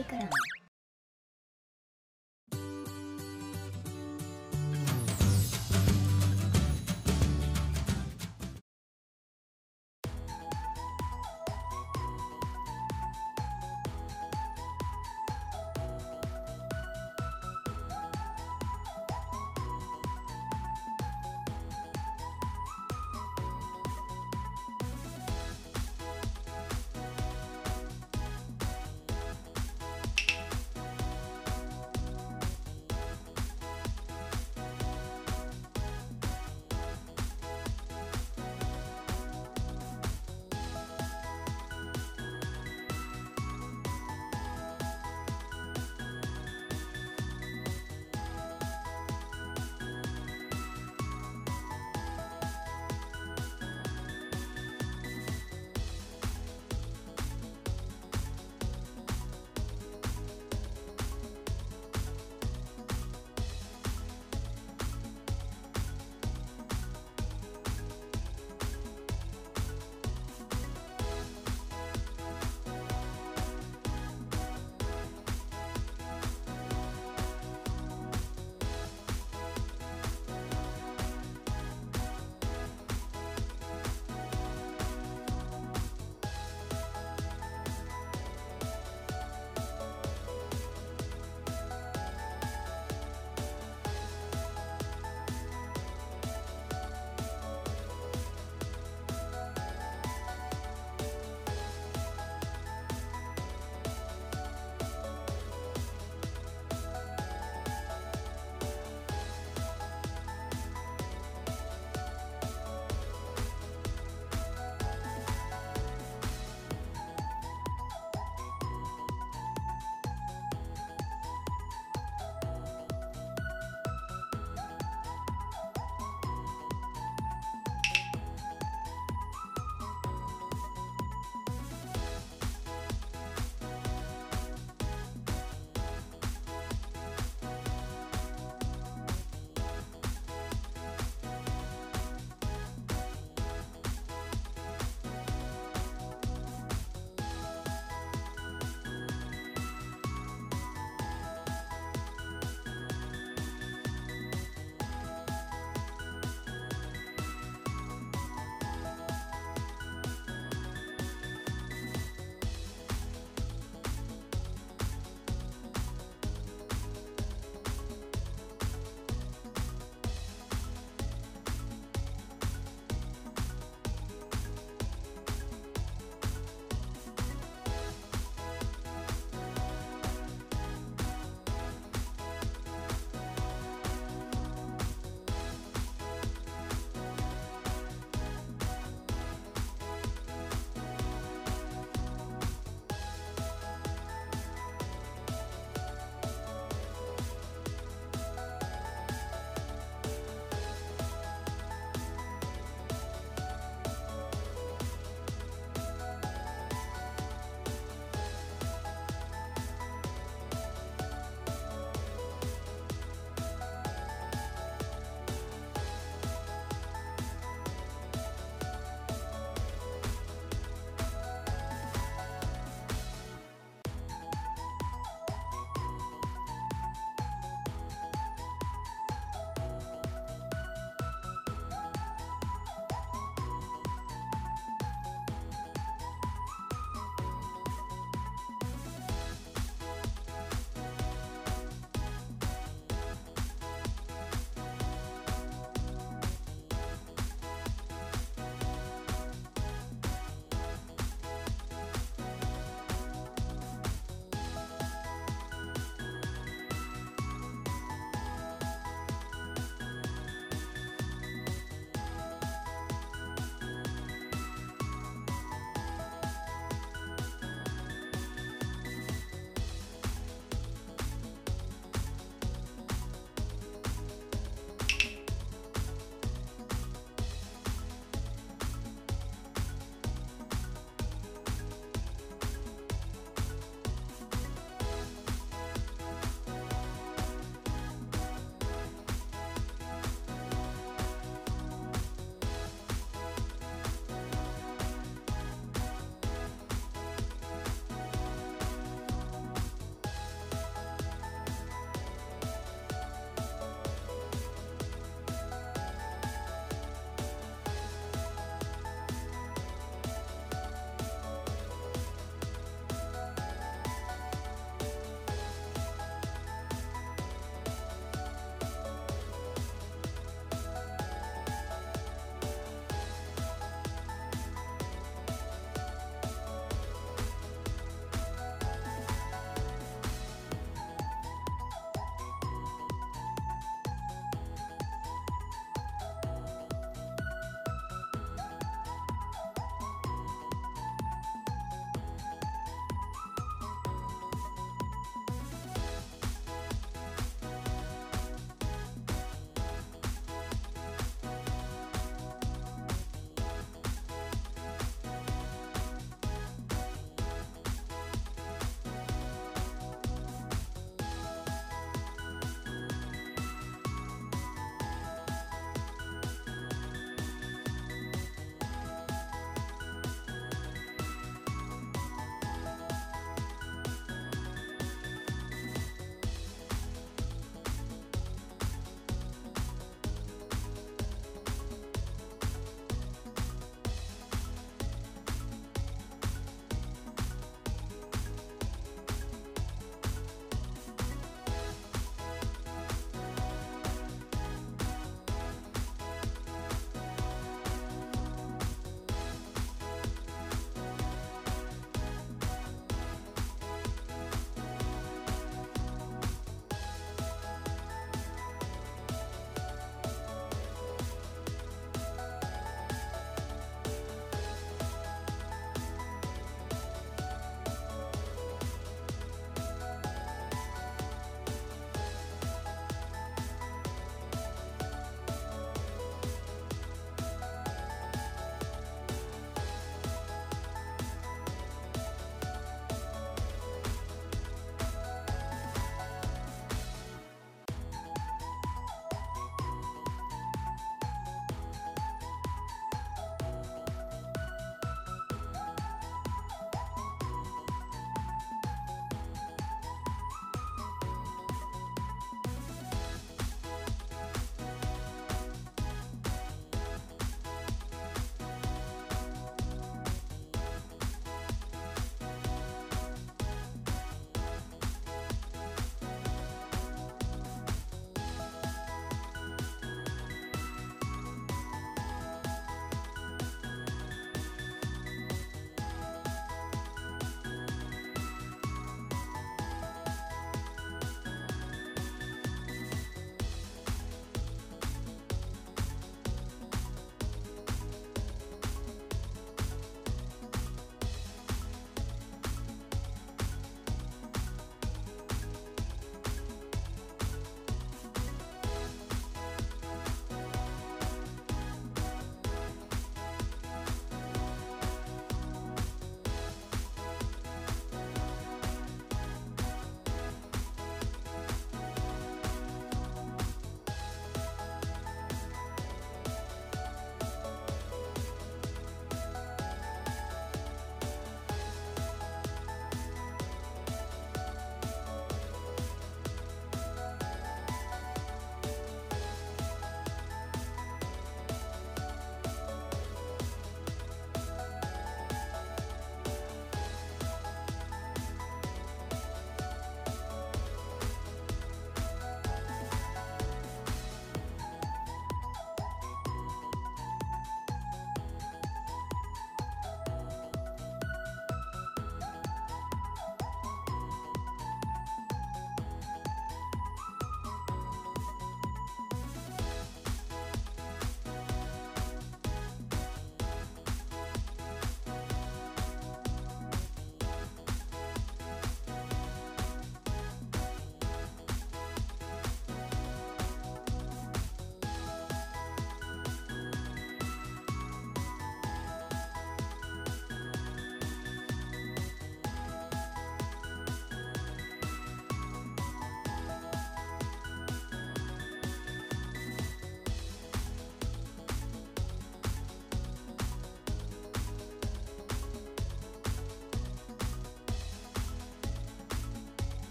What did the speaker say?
るから。